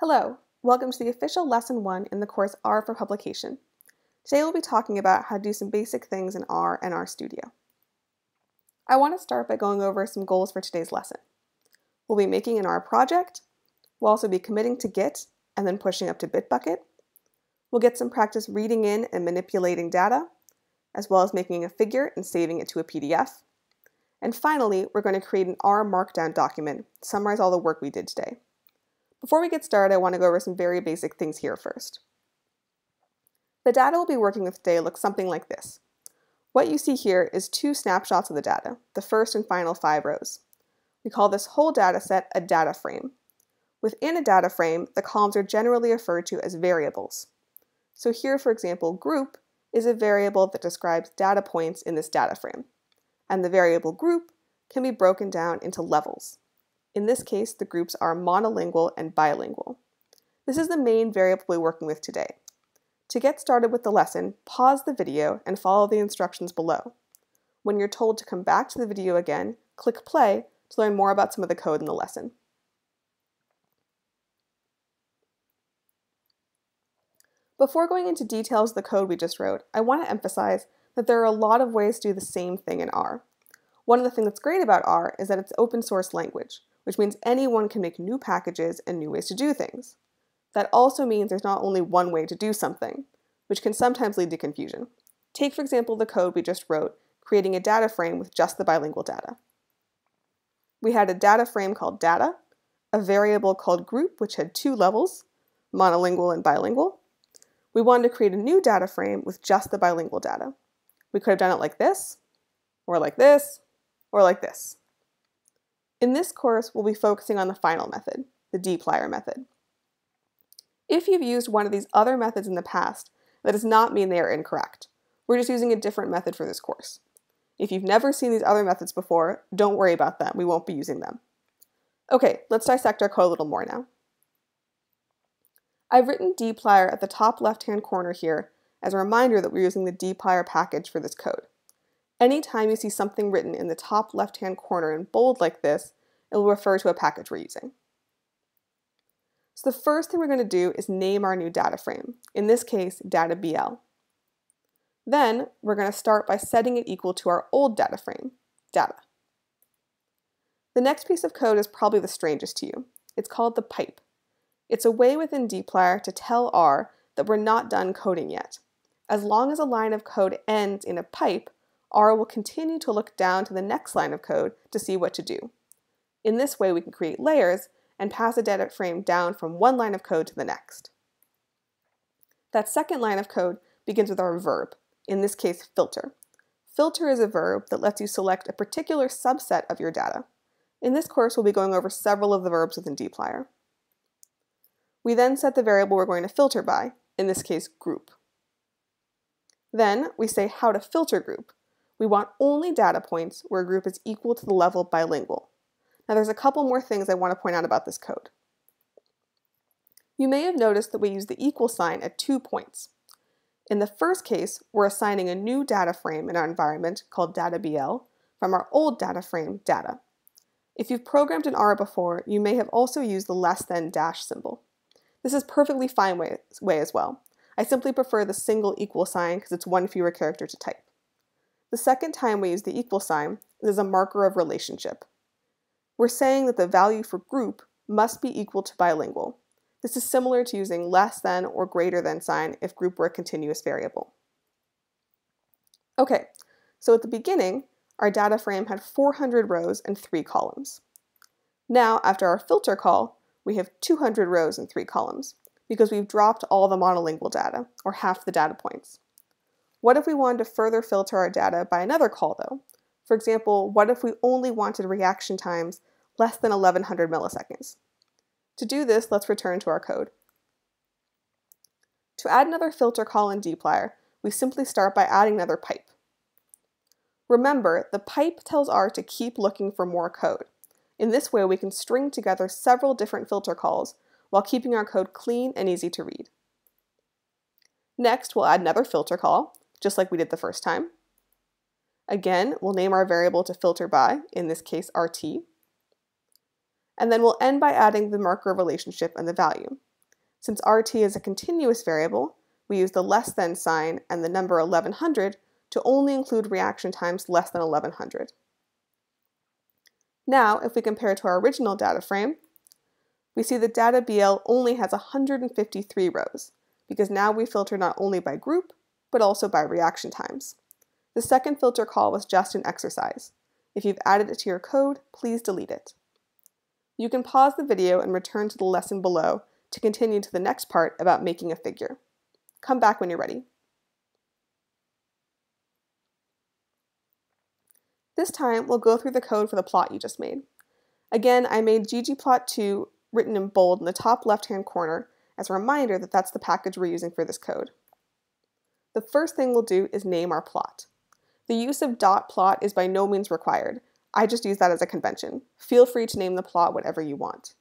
Hello, welcome to the official lesson one in the course R for Publication. Today we'll be talking about how to do some basic things in R and RStudio. I want to start by going over some goals for today's lesson. We'll be making an R project, we'll also be committing to Git and then pushing up to Bitbucket. We'll get some practice reading in and manipulating data, as well as making a figure and saving it to a PDF. And finally, we're going to create an R Markdown document to summarize all the work we did today. Before we get started, I want to go over some very basic things here first. The data we'll be working with today looks something like this. What you see here is two snapshots of the data, the first and final five rows. We call this whole data set a data frame. Within a data frame, the columns are generally referred to as variables. So here, for example, group is a variable that describes data points in this data frame. And the variable group can be broken down into levels. In this case, the groups are monolingual and bilingual. This is the main variable we're working with today. To get started with the lesson, pause the video and follow the instructions below. When you're told to come back to the video again, click play to learn more about some of the code in the lesson. Before going into details of the code we just wrote, I want to emphasize that there are a lot of ways to do the same thing in R. One of the things that's great about R is that it's open source language, which means anyone can make new packages and new ways to do things. That also means there's not only one way to do something, which can sometimes lead to confusion. Take, for example, the code we just wrote, creating a data frame with just the bilingual data. We had a data frame called data, a variable called group, which had two levels, monolingual and bilingual. We wanted to create a new data frame with just the bilingual data. We could have done it like this, or like this, or like this. In this course, we'll be focusing on the final method, the dplyr method. If you've used one of these other methods in the past, that does not mean they are incorrect. We're just using a different method for this course. If you've never seen these other methods before, don't worry about them. We won't be using them. Okay, let's dissect our code a little more now. I've written dplyr at the top left-hand corner here as a reminder that we're using the dplyr package for this code. Anytime you see something written in the top left-hand corner in bold like this, it will refer to a package we're using. So the first thing we're going to do is name our new data frame, in this case, data BL. Then we're going to start by setting it equal to our old data frame, data. The next piece of code is probably the strangest to you. It's called the pipe. It's a way within dplyr to tell R that we're not done coding yet. As long as a line of code ends in a pipe, R will continue to look down to the next line of code to see what to do. In this way, we can create layers and pass a data frame down from one line of code to the next. That second line of code begins with our verb, in this case, filter. Filter is a verb that lets you select a particular subset of your data. In this course, we'll be going over several of the verbs within dplyr. We then set the variable we're going to filter by, in this case, group. Then we say how to filter group, we want only data points where a group is equal to the level bilingual. Now there's a couple more things I want to point out about this code. You may have noticed that we use the equal sign at two points. In the first case, we're assigning a new data frame in our environment called DataBL from our old data frame, data. If you've programmed in R before, you may have also used the less than dash symbol. This is perfectly fine way, way as well. I simply prefer the single equal sign because it's one fewer character to type. The second time we use the equal sign is a marker of relationship. We're saying that the value for group must be equal to bilingual. This is similar to using less than or greater than sign if group were a continuous variable. Okay, so at the beginning, our data frame had 400 rows and 3 columns. Now, after our filter call, we have 200 rows and 3 columns, because we've dropped all the monolingual data, or half the data points. What if we wanted to further filter our data by another call though? For example, what if we only wanted reaction times less than 1100 milliseconds? To do this, let's return to our code. To add another filter call in dplyr, we simply start by adding another pipe. Remember, the pipe tells R to keep looking for more code. In this way, we can string together several different filter calls while keeping our code clean and easy to read. Next, we'll add another filter call, just like we did the first time. Again, we'll name our variable to filter by, in this case RT. And then we'll end by adding the marker relationship and the value. Since RT is a continuous variable, we use the less than sign and the number 1100 to only include reaction times less than 1100. Now, if we compare to our original data frame, we see that data BL only has 153 rows, because now we filter not only by group, but also by reaction times. The second filter call was just an exercise. If you've added it to your code, please delete it. You can pause the video and return to the lesson below to continue to the next part about making a figure. Come back when you're ready. This time, we'll go through the code for the plot you just made. Again, I made ggplot2 written in bold in the top left-hand corner as a reminder that that's the package we're using for this code. The first thing we'll do is name our plot. The use of dot plot is by no means required. I just use that as a convention. Feel free to name the plot whatever you want.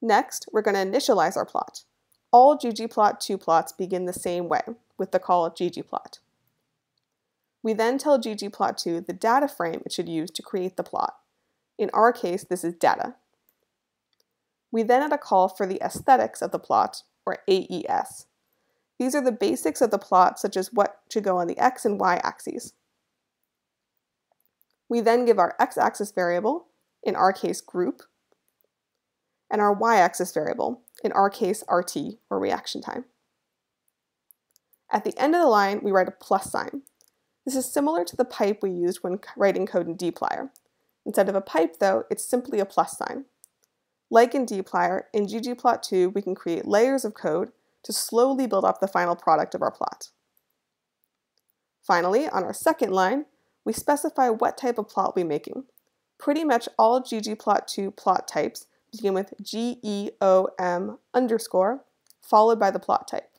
Next, we're going to initialize our plot. All ggplot2 plots begin the same way, with the call ggplot. We then tell ggplot2 the data frame it should use to create the plot. In our case, this is data. We then add a call for the aesthetics of the plot, or AES. These are the basics of the plot, such as what should go on the x and y axes. We then give our x-axis variable, in our case group, and our y-axis variable, in our case RT, or reaction time. At the end of the line, we write a plus sign. This is similar to the pipe we used when writing code in dplyr. Instead of a pipe, though, it's simply a plus sign. Like in dplyr, in ggplot2 we can create layers of code to slowly build up the final product of our plot. Finally, on our second line, we specify what type of plot we're making. Pretty much all ggplot2 plot types begin with GEOM underscore followed by the plot type.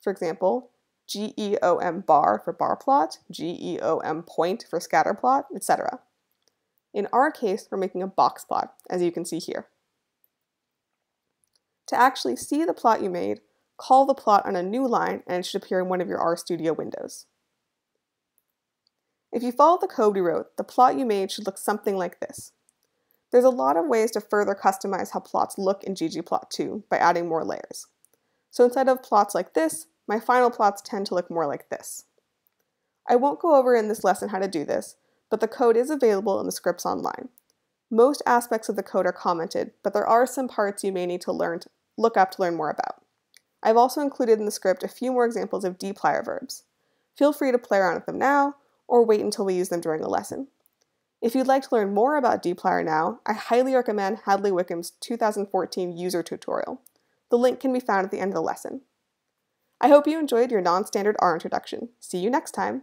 For example, GEOM bar for bar plot, GEOM point for scatter plot, etc. In our case, we're making a box plot, as you can see here. To actually see the plot you made, call the plot on a new line and it should appear in one of your RStudio windows. If you follow the code we wrote, the plot you made should look something like this. There's a lot of ways to further customize how plots look in ggplot2 by adding more layers. So instead of plots like this, my final plots tend to look more like this. I won't go over in this lesson how to do this, but the code is available in the scripts online. Most aspects of the code are commented, but there are some parts you may need to learn to look up to learn more about. I've also included in the script a few more examples of dplyr verbs. Feel free to play around with them now, or wait until we use them during a lesson. If you'd like to learn more about dplyr now, I highly recommend Hadley Wickham's 2014 user tutorial. The link can be found at the end of the lesson. I hope you enjoyed your non-standard R introduction. See you next time!